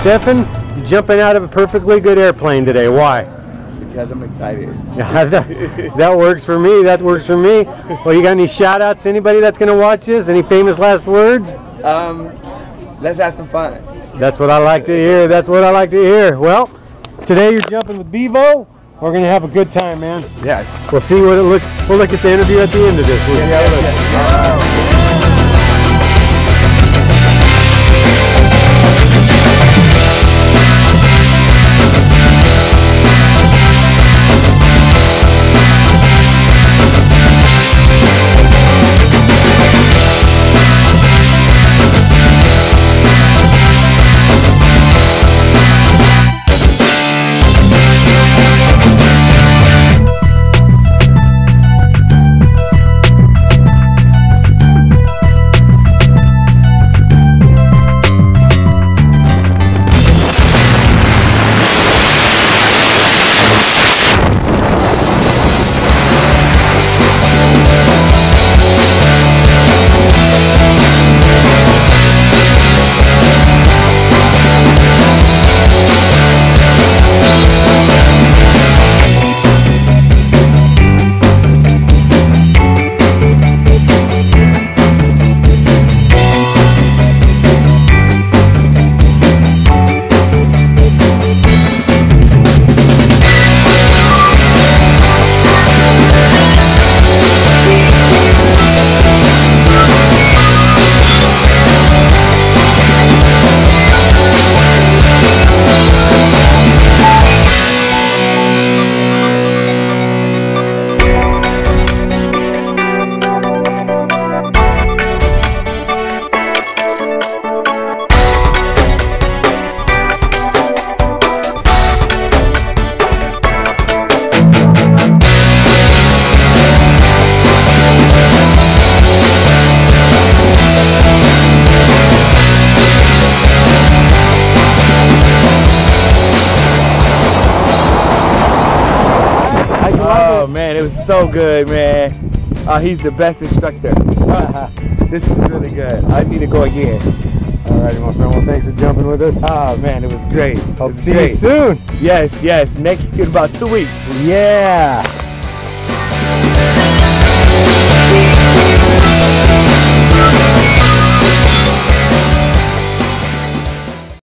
Stephan, you're jumping out of a perfectly good airplane today. Why? Because I'm excited. Yeah, that, works for me. That works for me. Well, you got any shout outs? Anybody that's going to watch this? Any famous last words? Um, let's have some fun. That's what I like to hear. That's what I like to hear. Well, today you're jumping with Bevo. We're going to have a good time, man. Yes. We'll see what it looks We'll look at the interview at the end of this. We'll how it Oh man, it was so good, man. Uh, he's the best instructor. this is really good. I need to go again. All righty, my friend. Well, thanks for jumping with us. Oh man, it was great. Hope to see great. you soon. Yes, yes. Next in about two weeks. Yeah.